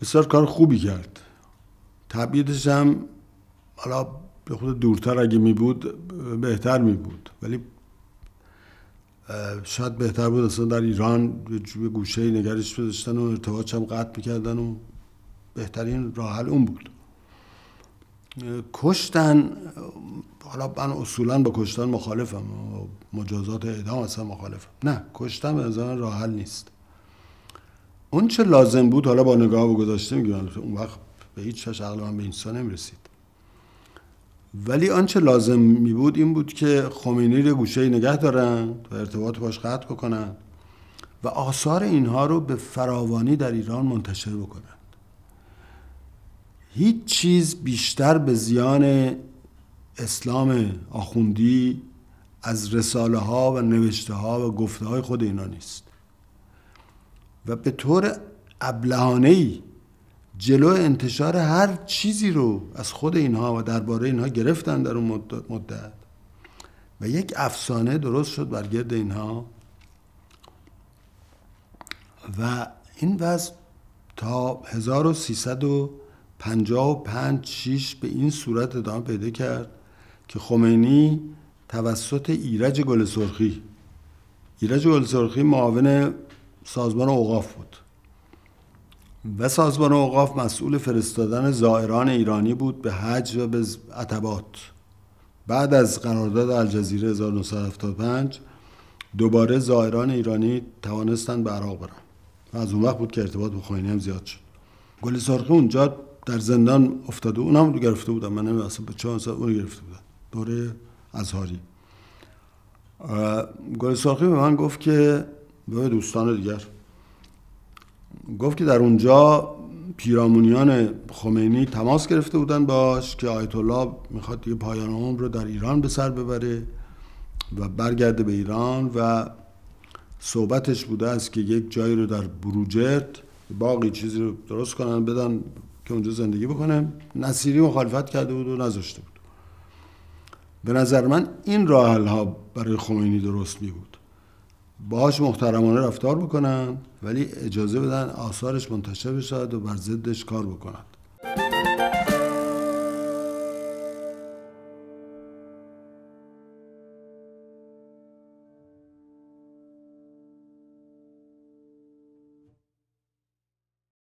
بسیار کار خوبی کرد. تبعیدش هم حالا به خود دورتر اگه می بود بهتر می بود. ولی شاید بهتر بود اصلا در ایران یه گوشه نگرش بذاشتن و ارتباطش هم قطع می‌کردن و بهترین راه حل اون بود. کشتن حالا من اصولا با کشتن مخالفم مجازات اعدام اصلا مخالفم. نه کشتن به نظر راه حل نیست. اون چه لازم بود حالا با نگاه و گذاشته میگم اون وقت به هیچ وجه عقل من به اینسان نمی‌رسید. ولی آنچه لازم می بود این بود که خمینی رو گوشه نگه دارن و ارتباط باش قطع بکنن و آثار اینها رو به فراوانی در ایران منتشر بکنند هیچ چیز بیشتر به زیان اسلام آخوندی از رساله ها و نوشته ها و گفته های خود اینا نیست. و به طور ابلهانه ای جلو انتشار هر چیزی رو از خود اینها و درباره اینها گرفتن در اون مدت و یک افسانه درست شد بر گرد اینها. و این وضع تا 1355 6 به این صورت ادامه پیدا کرد که خمینی توسط ایرج گل سرخی ایرج گل سرخی معاون سازمان اوقاف بود. و سازمان اوقاف مسئول فرستادن زائران ایرانی بود به حج و به عتبات. بعد از قرارداد الجزیره 1975 دوباره زائران ایرانی توانستند به عراق برن. و از اون وقت بود که ارتباط با خمینی هم زیاد شد. گل سرخی اونجا در زندان افتاده. اونم رو گرفته بودم. من نمی‌دونم اصلا به چه اون گرفته بودم. دوره ازهاری. گل سرخی به من گفت که به دوستان دیگر. گفت که در اونجا پیرامونیان خمینی تماس گرفته بودن باش که آیت الله می‌خواد دیگه پایان عمر رو در ایران به سر ببره و برگرده به ایران و صحبتش بوده است که یک جایی رو در بروجرد باقی چیزی رو درست کنن بدن که اونجا زندگی بکنه. نصیری مخالفت کرده بود و نذاشته بود. به نظر من این راه ها برای خمینی درست می بود باهاش محترمانه رفتار بکنن ولی اجازه بدن آثارش منتشر بشود و بر ضدش کار بکنند.